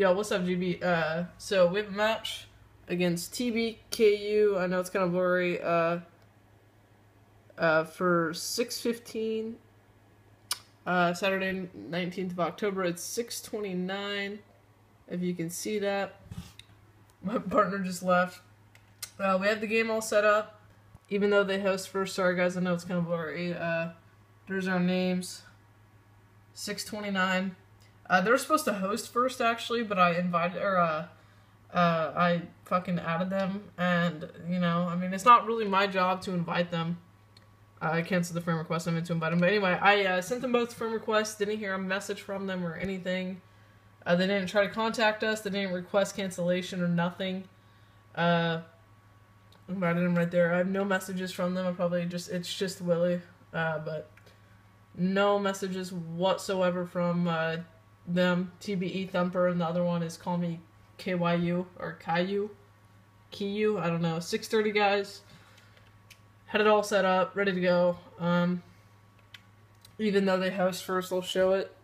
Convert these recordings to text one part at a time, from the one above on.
Yo, what's up, GB? Uh, so we have a match against TBKU. I know it's kind of blurry. Uh, uh, for six fifteen. Uh, Saturday, nineteenth of October. It's six twenty nine. If you can see that, my partner just left. Uh, we have the game all set up. Even though they host first, sorry guys, I know it's kind of blurry. Uh, there's our names. Six twenty nine. Uh, they were supposed to host first actually, but I invited or uh, uh, I fucking added them, and you know, I mean, it's not really my job to invite them. I canceled the friend request. I meant to invite them, but anyway, I uh, sent them both friend requests. Didn't hear a message from them or anything. Uh, they didn't try to contact us. They didn't request cancellation or nothing. Uh, invited them right there. I have no messages from them. I probably just it's just Willie, uh, but no messages whatsoever from uh, them. TBE Thumper, and the other one is Call Me KYU or Caillou. Kiyu, I don't know. 6:30 guys. Had it all set up, ready to go. Um, even though they host first, they'll show it.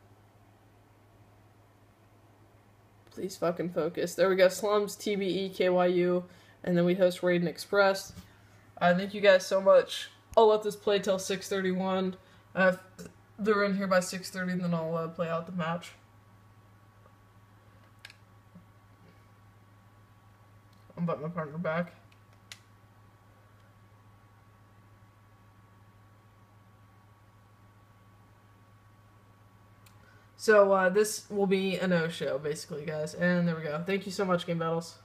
Please fucking focus. There we go. Slums, TBE, KYU, and then we host Raiden Express. Uh, thank you guys so much. I'll let this play till 6:31. Uh, they're in here by 6:30, and then I'll uh, play out the match. I'm my partner back. So uh, this will be a no show, basically, guys. And there we go. Thank you so much, Game Battles.